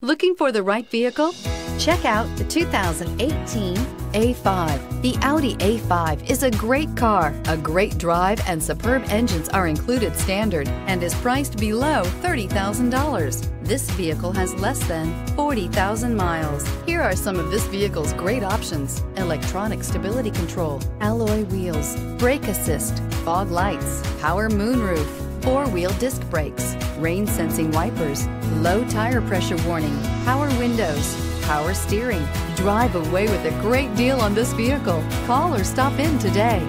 Looking for the right vehicle? Check out the 2018 A5. The Audi A5 is a great car. A great drive and superb engines are included standard and is priced below $30,000. This vehicle has less than 40,000 miles. Here are some of this vehicle's great options. Electronic stability control, alloy wheels, brake assist, fog lights, power moonroof, four-wheel disc brakes, rain sensing wipers, low tire pressure warning, power windows, power steering. Drive away with a great deal on this vehicle. Call or stop in today.